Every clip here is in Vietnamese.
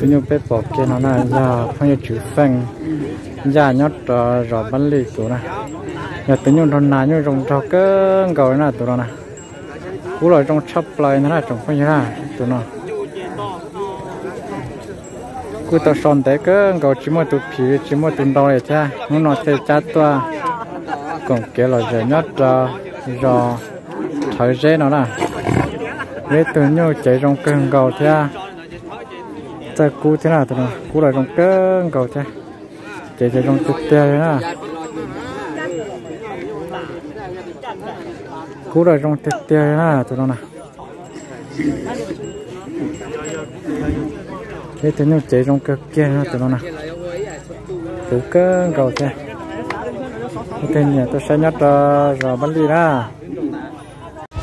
cái nhung bếp bỏ kia nó là giờ phong như chữ phanh. Dạ, giờ nhót ờ, rõ bắn lì tụi này giờ dạ, tôi nhung thằng nào nhung trồng trọc cơ cầu này tụi nó cú lại trong chắp lại nó là trồng phong như là tụi nó. Cú tao son đấy cơ cầu, chỉ mua tụi phì chỉ mua tụi đau này cha. Nó nó sẽ chát tua. Còn kia là giờ nhót rõ ờ, thời gian nó là với tụi nhung chạy trong cơn cầu cha ta cú thế nào tụi nó cú lại trong cơn cầu cha, chạy chạy con cục tế thế nào? Cú lại con thực tế thế nào tụi nó nè. Thế tụi nó chạy trong cực kia nữa tụi nó nè. Cú cơn cầu thế cái nhà tôi sẽ nhắc ra rồi bắn đi ra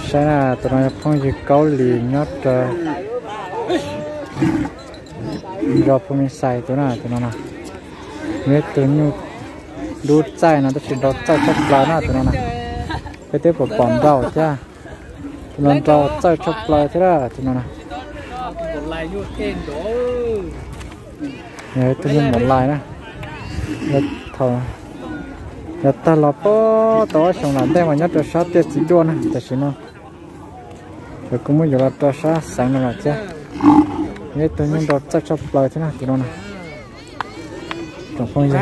sẽ là tụi nó phong gì câu lì nhắc ra rồi phụ mình xài tụi nào tụi nó nào. Nếu tụi nhu đút chai nó chỉ đốt chai chốc lá na tu na nào. Cái tiếp của bỏng đầu chứ à? lần đầu chai chốc lá thế ra tu na nào. Nhớ tụi mình một lại nữa nó thở nó ta lọp đó xong là đây mà nhất cho sát tiết chỉ đua nè tại sao nó rồi cũng muốn giờ là cho sát sáng nó là chứ à? nếu tôi nhân đọt chắc chọc lời thế nào thì nó nào. Chẳng phong gì.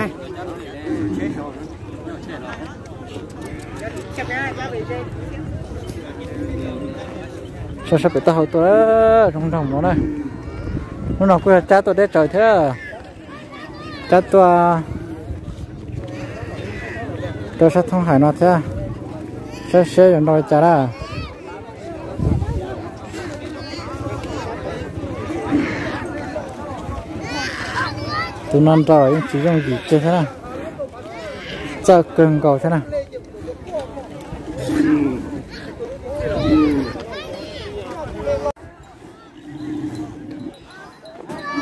Sao sao bị tao hậu tôi trong đồng nó này. Lúc nào quên cha tôi để trời thế à? Cha tôi à? tôi sẽ thông hải nó thế à? sẽ sẽ rồi trả ra tụi non rồi chỉ dùng gì chơi thế nào. Chờ cần cầu thế nào.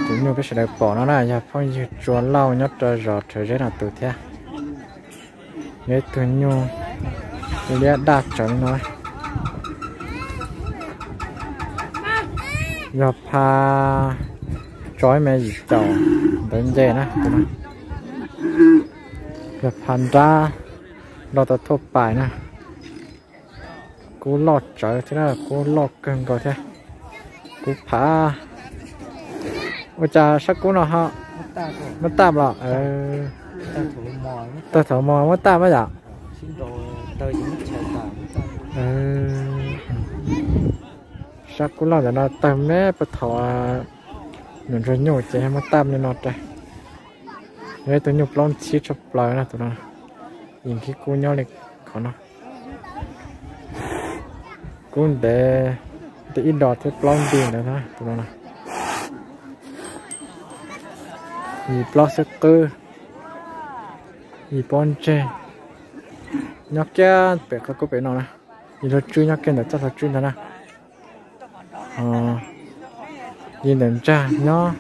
Chúng nhiều cái sẽ bỏ nó này nha phong như chúa lau nhất rồi rồi trời gian là từ thế. Nhớ tụi nhiều để đã đạt cho nó rồi pa trói mẹ gì เป็นเจนะแบบพันตาเราจะทบไปนะกูหลอดเจอที่นั่กูหลอกกันก่อนใช่กูพาว่าจะสักกูหนาะฮะม่ตามหรอเออตาถมอไม่ตามไม่หรอเออสักกูหลอดแต่เราเติแม่ปะถอ mình rồi nhổ chạy mà tam lên nọt đây. Đấy tôi nhục lon chi chụp lại nè, tụi nó. Nhìn cái cô nhau này khó nó. Cũng để để in đọt thế lon tiền nữa thôi tụi nó gì plaster gì bon che nhóc kia bẻ các cô bé nó nè. Nhìn nó chui nhóc kia nó chắc là chui nữa nè. Ờ nhìn đàn cha nó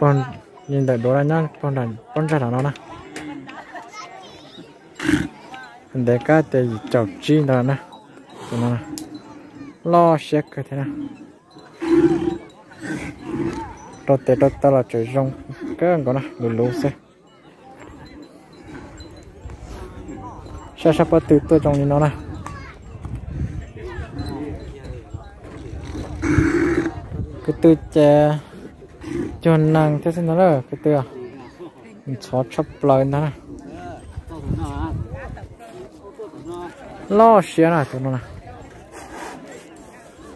con nhìn đàn đồ ra nhá. Con đàn, con ra nó nè. Để cá để chọc chi đó nè. Nó lo xét cái thế nào rồi để đó ta là trời rong. Cái con nè, lù lù xe sao sao bắt từ tôi trong như nó nè. Cái từ chè. Cho nàng thế nào đó cái từ à. Mình chắp lời đó nè lo xe nè tụi nó nè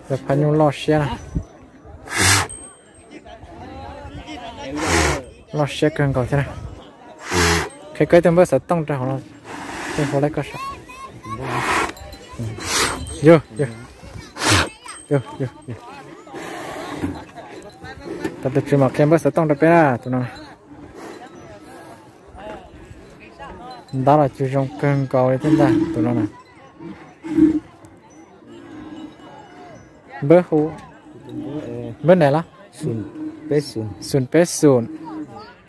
giờ phải nhung lo xe nè lo xe cần cầu thế nè cái cái tên bớt sẽ tăng ra họ nó cái họ lấy cơ sở. Ừ. Vô vô. Vô vô vô ta tự chỉ mặc kem bớt tăng ra bé tụi nó đó là chú trong cơn cầu đấy chúng ta tụi nó nè bớt hú bớt này là sùn bé sùn sùn bé sùn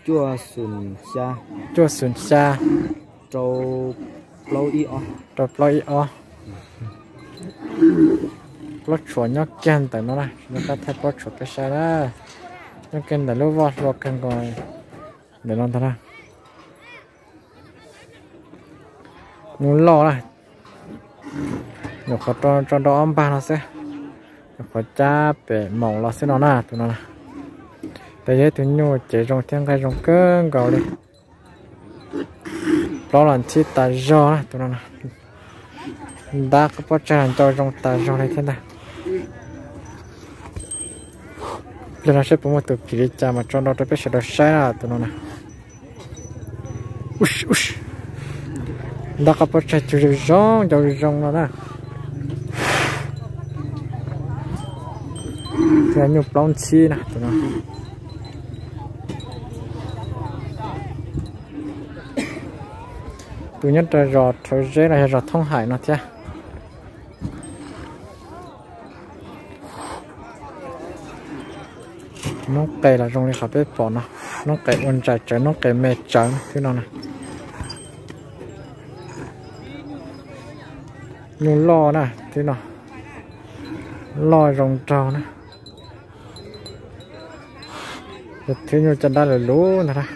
chua sùn xa chua sùn xa trâu lâu y o. Rồi ploi o ploi chuột nhóc ken tại nó này nó ta thay ploi chuột cái xa đó nó kênh là lúc vọt vọt kênh coi. Để nó thật ra muốn lo này. Nhục có cho cho đó ông ba nó sẽ. Nhục có cha, bể mỏng nó sẽ nó nà, tụi nó nà. Tại vì tụi nhau chỉ trong thiên cái trong cơn gạo đi. Đó là chi ta do nà, tụi nó nà. Đã có bắt chân cho trong ta do này thế nào giờ nó sẽ bấm một tụ kỳ cha mà cho nó tới bây giờ nó sai à tụi nó nè ush ush. Đã có bớt chạy cho rong cho rong nó nè cái nhục lông chi nè tụi nó tụi nhất là rọt thôi dễ là rọt thông hải nó chứ น้องไก่ละตรงนี้ครับเป็นปอนนะน้องไก่วันจ่ายจ่าน้องไก่แม่จ่ายพี่น้องนะนุ่นรอนะพี่น้องรอรองเท้านะที่นู่จะได้หรือรู้นะนะ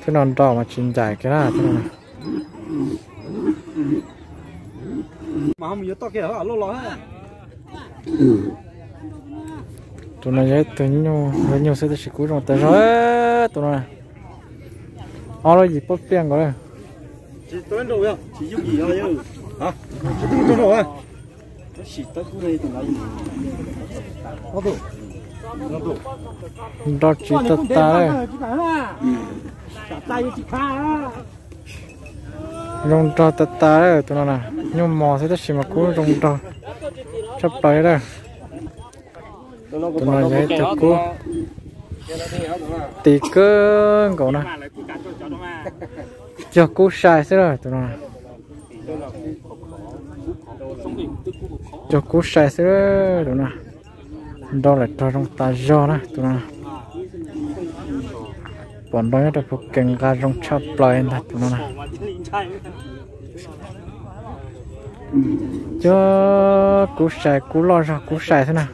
พี่น้องรอมาชิมจ่ายก็ได้พี่น้องมามีเยอะต่อแก่แล้วอะรอรอฮะ tụi nó dễ tụi nhau với nhau sẽ chỉ cú trong tay rồi tụi nó này. Ó nó gì bóp tiền rồi chỉ tôi đâu vậy? Chỉ giúp gì thôi chứ hả? Chỉ tôi đâu nó chỉ tới khu đây tụi nó nó đâu đó chỉ tất ta đấy rong trò tất ta đấy tụi nó này. Nhưng mò sẽ chỉ mà cú rong trò chấp tới đây tụi nó dễ cho cú tí cơ cậu nè cho cú sai thế rồi tụi nó này cho cú sai thế rồi tụi nó đó là cho trong ta do nè tụi nó bọn đó là phục kinh ga trong chắp lại nè tụi nó nè cho cú sai cú lo ra cú sai thế nào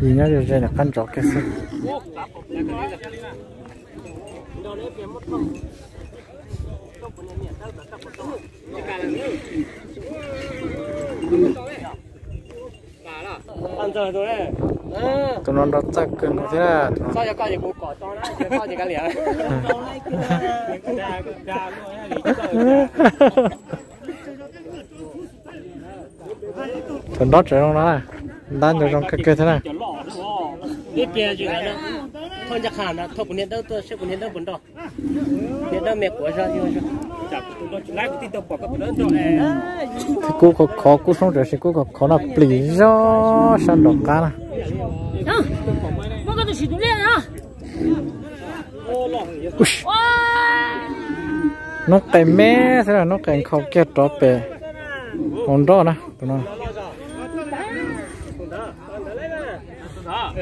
gì nhá rồi đây là căn trọ cái rồi rồi đấy tụi nó đọc chắc cưng thế là nó sao giờ coi gì cũng có cho nó coi gì cả liền chuẩn đốt rồi không đó. À đang rồi trong cái cơ thế này. Biết kia gì đó thôi chắc hẳn là thôi cũng đâu tôi sẽ cũng nên đâu vẫn đó nên đâu mẹ của ra như vậy thì cô có khó cô không rồi thì cô có khó là plì do sao đỏ cá nè mà cái nó cái mẹ thế là nó cái khó kia đó bè còn đó nè nó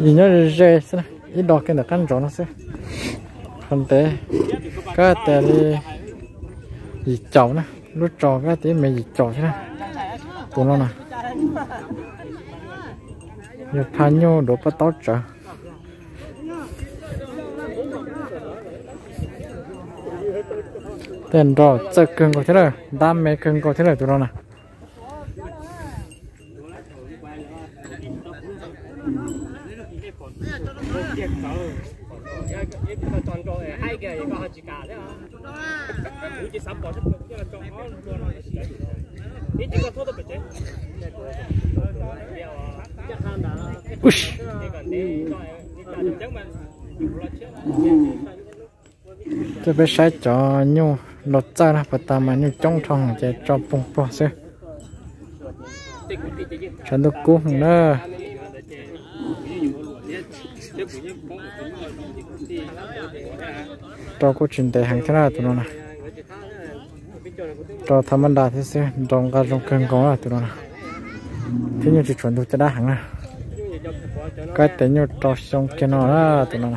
gì nhớ rê thế này ít đọc cái là căn rõ nó sẽ còn té, cái té đi gì chậu nè. Lúc trò cái tí mày gì chậu thế nè tụi nó nè giờ pha nhau đổ bắt tóc trở. Tên rồi chơi cưng của thế rồi đam mê cưng của thế rồi tụi nó nè Ush. Tôi biết sai cho nhau nó ra là phải tao mà như trong thòng chạy cho bông bò xe chân tôi cú nữa cho cô chuyển tệ hàng thế nào tụi nó nè? Cho Tham anh đạt thế xe trong cả trong cơn có là tụi nó nè? Thế nhưng chỉ chuẩn được cho đá hàng nè cái tên nhau cho xong cái nó là tụi nó